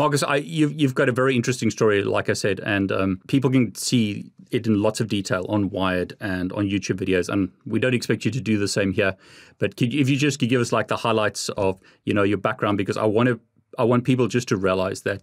Marcus, I, you've, you've got a very interesting story, like I said, and um, people can see it in lots of detail on Wired and on YouTube videos. And we don't expect you to do the same here, but could, if you just could give us like the highlights of you know your background, because I want to, I want people just to realize that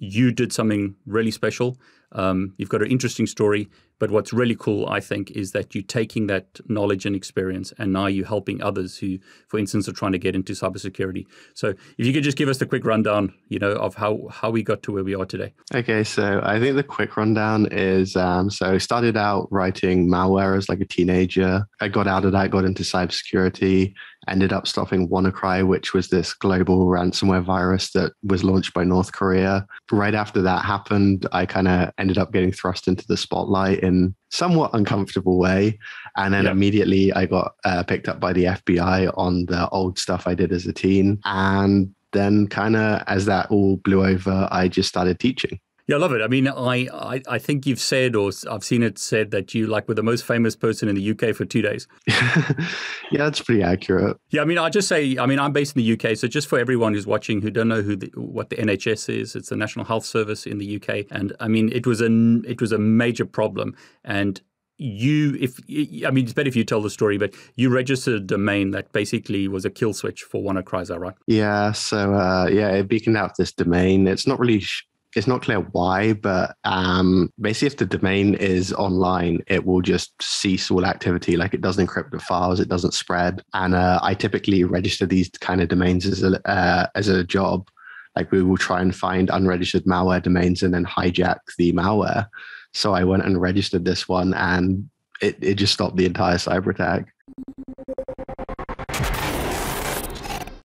you did something really special. Um, you've got an interesting story, but what's really cool, I think, is that you're taking that knowledge and experience, and now you're helping others who, for instance, are trying to get into cybersecurity. So, if you could just give us the quick rundown, you know, of how how we got to where we are today. Okay, so I think the quick rundown is um, so I started out writing malware as like a teenager. I got out of that, got into cybersecurity ended up stopping WannaCry, which was this global ransomware virus that was launched by North Korea. Right after that happened, I kind of ended up getting thrust into the spotlight in somewhat uncomfortable way. And then yep. immediately I got uh, picked up by the FBI on the old stuff I did as a teen. And then kind of as that all blew over, I just started teaching. Yeah, I love it. I mean, I, I, I think you've said, or I've seen it said, that you like were the most famous person in the UK for two days. yeah, that's pretty accurate. Yeah, I mean, I just say, I mean, I'm based in the UK, so just for everyone who's watching who don't know who the, what the NHS is, it's the National Health Service in the UK, and I mean, it was a it was a major problem, and you if i mean it's better if you tell the story but you registered a domain that basically was a kill switch for WannaCry is that right yeah so uh, yeah it beaconed out this domain it's not really sh- it's not clear why, but um, basically, if the domain is online, it will just cease all activity. Like it doesn't encrypt the files, it doesn't spread. And uh, I typically register these kind of domains as a uh, as a job. Like we will try and find unregistered malware domains and then hijack the malware. So I went and registered this one, and it, it just stopped the entire cyber attack.